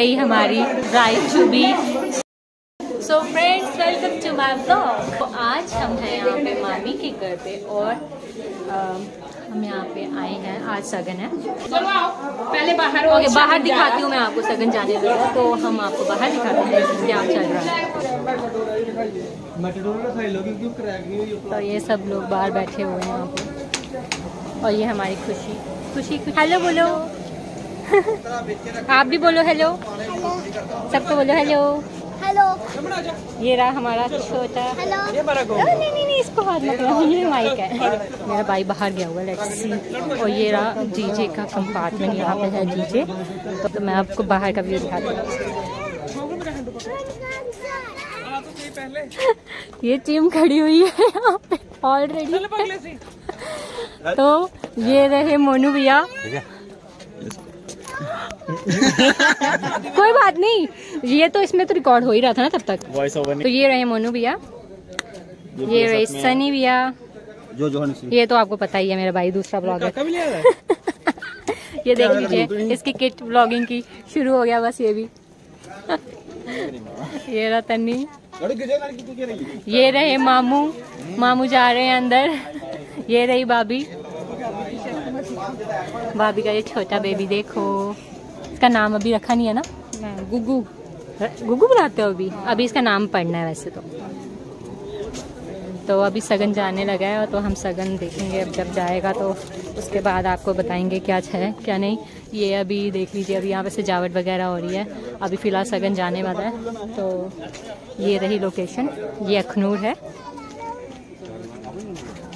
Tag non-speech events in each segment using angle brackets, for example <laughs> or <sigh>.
रही हमारी bride to be so friends welcome to my blog तो आज हम हैं यहाँ पे मामी के घर पे और अम, हम यहाँ पे आए हैं। आज सगन है। चलो पहले बाहर ओके बाहर दिखाती हूँ मैं आपको सगन जाने लगा तो हम आपको बाहर दिखाते हैं क्या चल रहा है। तो ये सब लोग बाहर बैठे हुए हैं यहाँ पे। और ये हमारी खुशी। खुशी हेलो बोलो। आप भी बोलो हेलो सबको बोलो हेलो हेलो ये रहा हमारा छोटा। नहीं नहीं नहीं नहीं इसको हाथ मत लगाओ ये माइक है। मेरा भाई बाहर गया हुआ लेट्स सी और ये रहा डीजे का कंपार्टमेंट यहाँ पे है डीजे तो, तो मैं आपको बाहर का व्यू दिखाती हूँ। <laughs> ये टीम खड़ी हुई है यहाँ पे ऑलरेडी <laughs> तो ये रहे मोनू भैया। <laughs> कोई बात नहीं। ये तो इसमें तो रिकॉर्ड हो ही रहा था ना तब तक। वॉइस ओवर तो ये रहे मोनू भैया। ये रहे सनी भैया। जो जो ये तो आपको पता ही है मेरा भाई दूसरा लिया है? <laughs> ये देख लीजिए इसकी किट ब्लॉगिंग की शुरू हो गया बस ये भी। <laughs> ये रहा तन्नी ये रहे मामू। मामू जा रहे हैं अंदर। ये रही भाभी। भाभी का ये छोटा बेबी देखो। इसका नाम अभी रखा नहीं है ना? गुगू। गुगू बुलाते हो अभी? अभी इसका नाम पढ़ना है वैसे तो। तो अभी सगन जाने लगा है तो हम सगन देखेंगे अब जब जाएगा तो उसके बाद आपको बताएँगे क्या है क्या नहीं। ये अभी देख लीजिए अभी यहाँ पे सजावट वगैरह हो रही है। अभी फ़िलहाल सगन जाने वाला है। तो ये रही लोकेशन ये अखनूर है।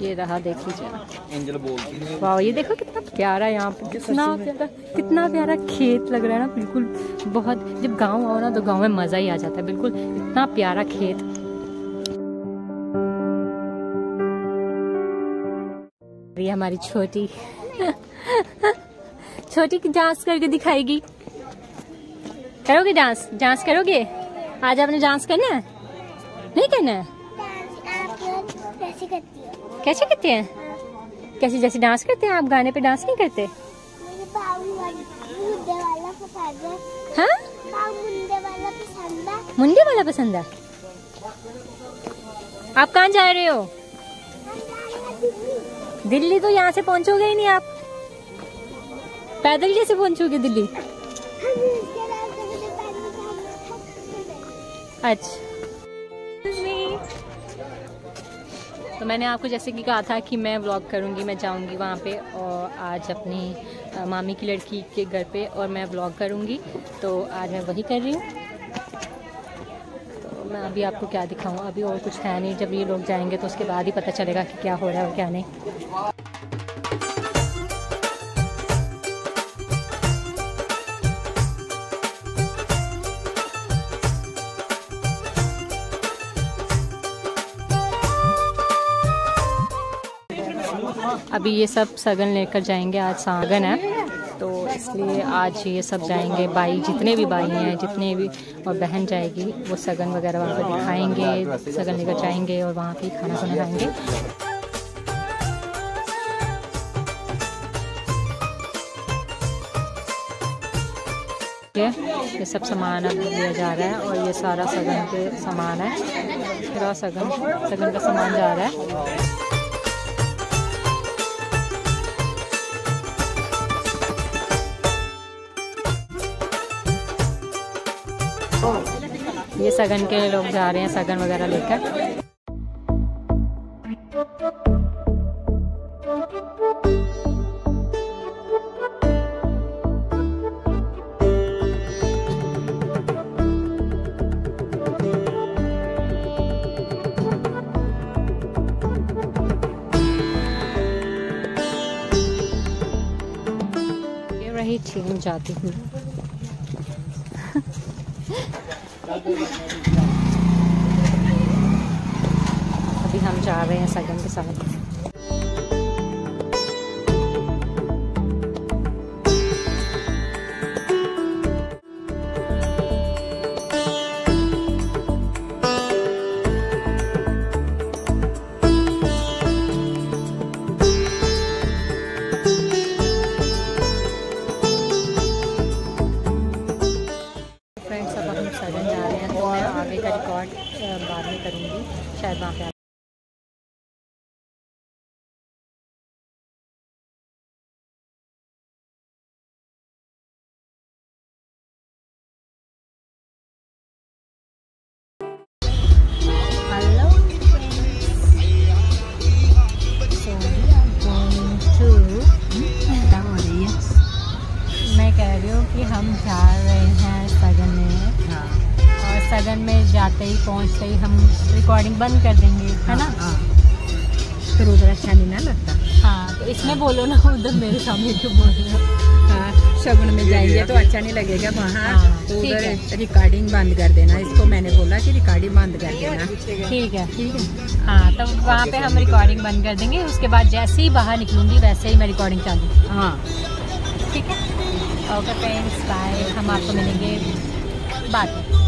ये रहा देख लीजिए एंजल बोलती है। वाह ये देखो कितना प्यारा यहाँ पे। कितना प्यारा कितना प्यारा खेत लग रहा है ना बिल्कुल बहुत जब गाँव आओ ना तो गाँव में मज़ा ही आ जाता है बिल्कुल इतना प्यारा खेत। ये हमारी छोटी <laughs> छोटी की डांस करके दिखाएगी। करोगे डांस? डांस करोगे? आज आपने डांस करना है? नहीं करना हो? कैसे करते हैं? कैसे जैसे डांस करते हैं? आप गाने पे डांस नहीं करते? मुझे मुंडे वाला पसंद है? मुंडे वाला पसंद है। मुंडे वाला पसंद है आप कहाँ जा रहे हो? दिल्ली तो यहाँ से पहुँचोगे ही नहीं आप। पैदल कैसे पहुँचोगे दिल्ली? अच्छा। मैंने आपको जैसे कि कहा था कि मैं व्लॉग करूँगी, मैं जाऊँगी वहाँ पे और आज अपनी मामी की लड़की के घर पे और मैं व्लॉग करूँगी। तो आज मैं वही कर रही हूँ। तो मैं अभी आपको क्या दिखाऊँ, अभी और कुछ है नहीं। जब ये लोग जाएँगे तो उसके बाद ही पता चलेगा कि क्या हो रहा है और क्या नहीं। अभी ये सब सगन लेकर जाएँगे, आज सागन है। तो इसलिए आज ये सब जाएँगे भाई जितने भी भाई हैं, जितने भी और बहन जाएगी, वो सगन वगैरह वहाँ पर दिखाएँगे सगन लेकर जाएँगे और वहाँ पर खाना खाना खाएँगे ये सब सामान अब लिया जा रहा है और ये सारा सगन के सामान है। पूरा सगन सगन का सामान जा रहा है। ये सगन के लोग जा रहे हैं सगन वगैरह लेकर। रही ट्रेन जाती हुई अभी हम जा रहे हैं कि हम जा रहे हैं सगन में। और सगन में जाते ही पहुँचते ही हम रिकॉर्डिंग बंद कर देंगे है ना? हाँ। फिर उधर अच्छा नहीं ना लगता। हाँ तो इसमें बोलो ना उधर मेरे सामने क्यों बोल रहे हो? हाँ शगुन में जाएँगे तो अच्छा नहीं लगेगा वहाँ। हाँ, तो ठीक उधर रिकॉर्डिंग बंद कर देना। इसको मैंने बोला कि रिकॉर्डिंग बंद कर देना। ठीक है। ठीक है। हाँ तो वहाँ पे हम रिकॉर्डिंग बंद कर देंगे। उसके बाद जैसे ही बाहर निकलूँगी वैसे ही मैं रिकॉर्डिंग चालू हाँ। ठीक है? ओके फ्रेंड्स बाय हम आपको मिलेंगे बाद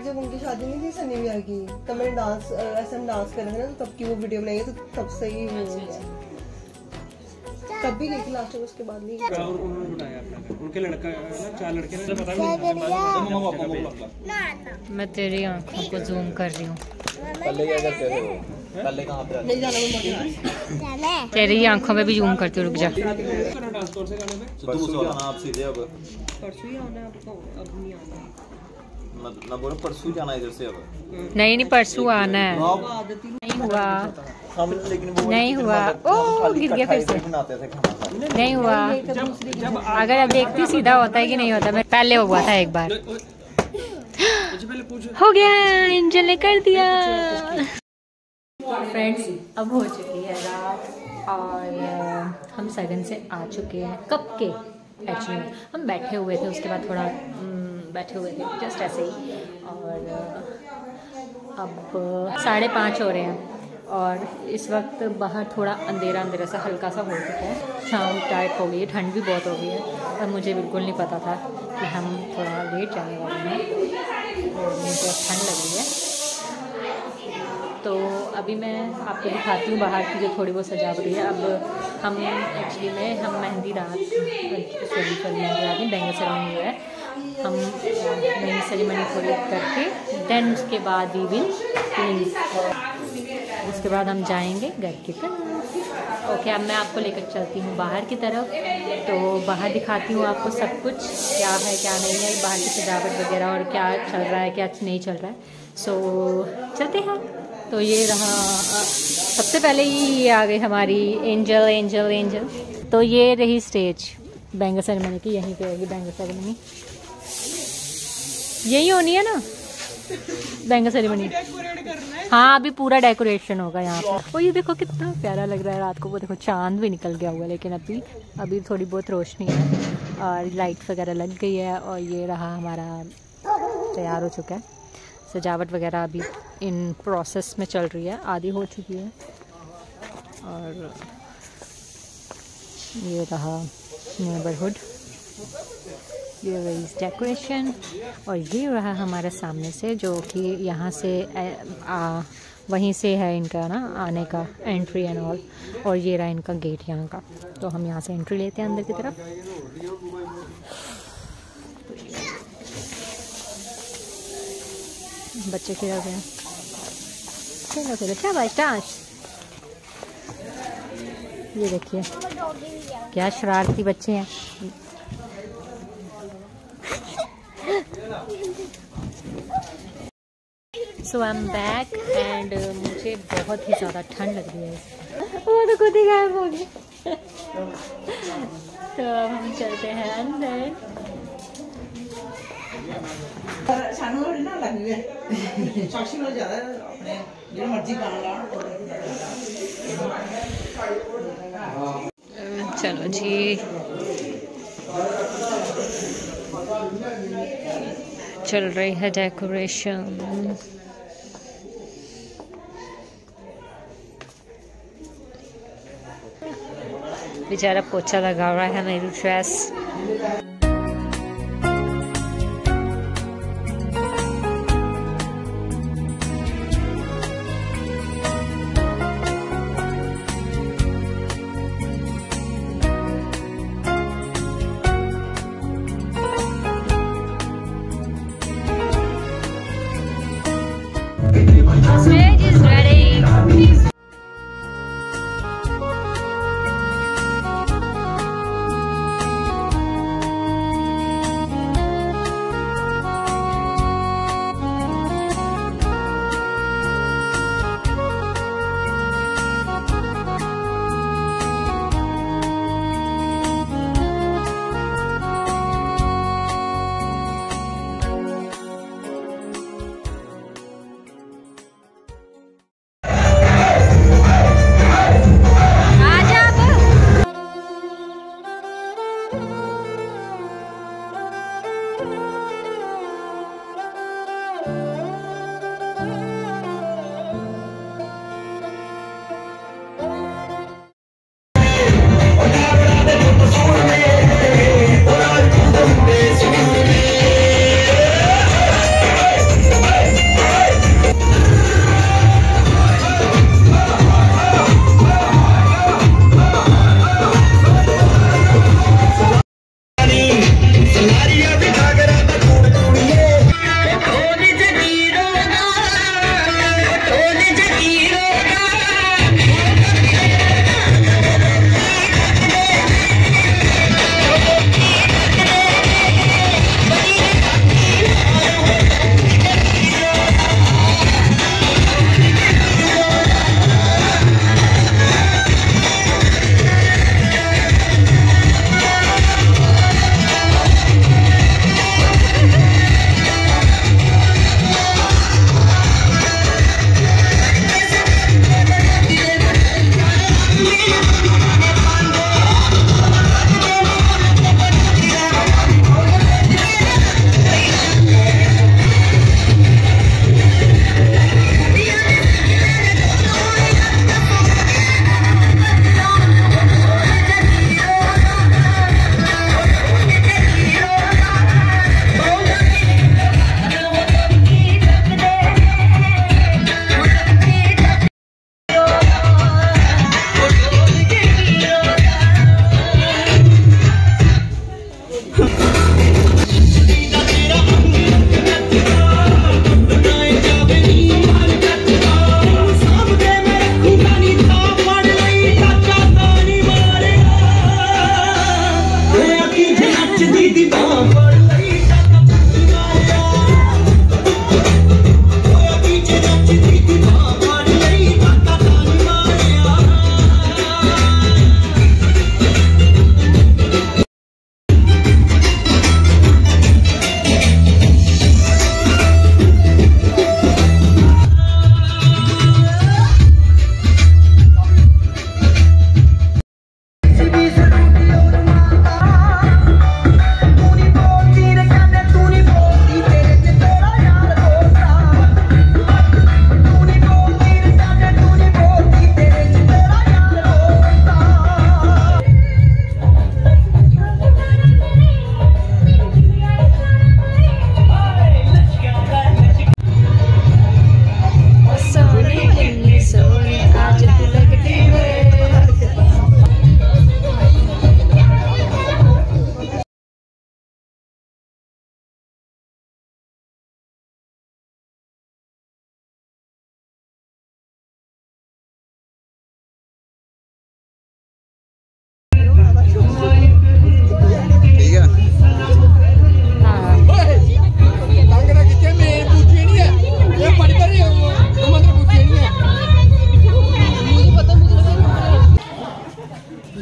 यार जब उनकी शादी नहीं थी सनी ब्याह की तब मैंने डांस ऐसे हम डांस कर रहे थे ना तो तब की वो वीडियो बनाई तो तब से ही वो हो गया। तब भी गई थी लास्ट उसके बाद नहीं। उन्होंने बुलाया उनके लड़का ना चार लड़के ना पता भी मैं तेरी आँखों को जूम कर रही हूँ। पहले क्या करते थे पहले कहाँ पे नहीं जाना मैं जाने तेरी आँखों में भी जूम करती हूँ रुक जा। परसों आप सीधे अब। परसों ही आना आपको अब नहीं आना ना बोलो परसों जाना इधर से अब। नहीं नहीं परसों आना है। नहीं हुआ। हम लेकिन वो नहीं हुआ। ओ गिर गया फिर से। बनाते थे खाना। नहीं हुआ। अगर अब देखती सीधा होता है कि नहीं होता मैं पहले हुआ था एक बार। हो गया एंजल ने कर दिया। फ्रेंड्स अब हो चुकी है रात और हम सगन से आ चुके हैं कब के एक्चुअली हम बैठे हुए थे उसके बाद थोड़ा बैठे हुए थे जस्ट ऐसे ही। और अब साढ़े पाँच हो रहे हैं। और इस वक्त बाहर थोड़ा अंधेरा अंधेरा सा, हल्का सा हो चुका है। शाम टाइट हो गई है, ठंड भी बहुत हो गई है। और मुझे बिल्कुल नहीं पता था कि हम थोड़ा लेट जाने वाले हैं। और मुझे ठंड लग रही है। तो अभी मैं आपको दिखाती हूँ बाहर की जो थोड़ी बहुत सजावट हुई है। अब हम एक्चुअली में, हम मेहंदी रात, सॉरी सॉरी, मेहंदी रात नहीं बैंगल सेरेमनी जो है हम मेहंदी सेरेमनी थोड़ी करके देन उसके बाद वी विल उसके बाद हम जाएँगे घर की तरफ़ ओके अब मैं आपको लेकर चलती हूँ बाहर की तरफ़। तो बाहर दिखाती हूँ आपको सब कुछ क्या है क्या नहीं है बाहर की सजावट वगैरह और क्या चल रहा है क्या नहीं चल रहा है। सो so, चलते हैं तो ये रहा सबसे पहले ही ये आ गई हमारी एंजल एंजल एंजल तो ये रही स्टेज बैंगल सेरेमनी की यहीं पे होगी बैंगल सेरेमनी यही होनी है ना? बैंगल सेरेमनी हाँ अभी पूरा डेकोरेशन होगा यहाँ पर और ये देखो कितना प्यारा लग रहा है रात को। वो देखो, चाँद भी निकल गया हुआ लेकिन अभी अभी थोड़ी बहुत रोशनी है और लाइट वगैरह लग गई है और ये रहा हमारा तैयार हो चुका है। सजावट वगैरह अभी इन प्रोसेस में चल रही है, आधी हो चुकी है। और ये रहा नेबरहुड ये रही डेकोरेशन और ये रहा हमारा सामने से जो कि यहाँ से आ, वहीं से है इनका ना आने का एंट्री एंड ऑल और ये रहा इनका गेट यहाँ का। तो हम यहाँ से एंट्री लेते हैं अंदर की तरफ़। बच्चे खेल हैं खेलो खेलो शाबाश टाश ये देखिए क्या शरारती बच्चे हैं। So I am back and मुझे बहुत ही ज़्यादा ठंड लग रही है वो तो खुद ही गायब हो गई तो अब हम चलते हैं अंदर चलो जी चल रही है डेकोरेशन बेचारा पोछा लगा रहा है मेरी ड्रेस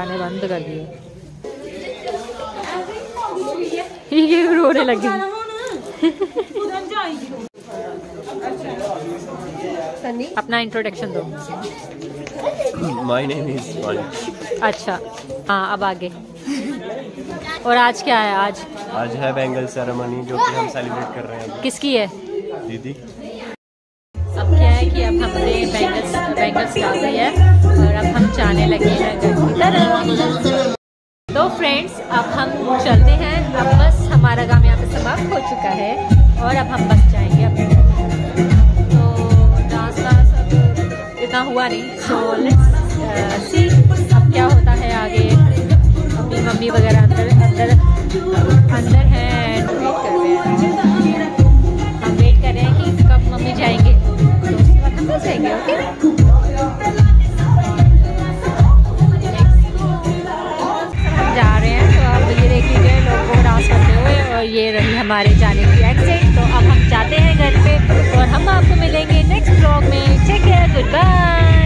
गाने बंद कर दिए। ये रोने लगी। सनी? अपना इंट्रोडक्शन दो। माय नेम इज़ अच्छा। हाँ अब आगे। और आज क्या है? आज? आज है बैंगल सेरेमनी जो कि हम सेलिब्रेट कर रहे हैं। किसकी है? दीदी। अब क्या है कि अब हमने बैंगल्स बैंगल्स डाल दी है और अब हम जाने लगे हैं तो फ्रेंड्स अब हम चलते हैं। अब बस हमारा काम यहाँ पे समाप्त हो चुका है और अब हम बस जाएँगे अपने तो डांस वांस अब इतना हुआ नहीं। सो लेट्स सी अब क्या होता है आगे। अपनी मम्मी वगैरह अंदर अंदर अंदर हैं वेट कर रहे हैं। हम वेट कर रहे हैं कि कब मम्मी जाएँगे। तो उसके बाद हम जाएँगे ओके ये रही हमारे जाने की एक्सेंट तो अब हम जाते हैं घर पे और हम आपको मिलेंगे नेक्स्ट ब्लॉग में। Take care good bye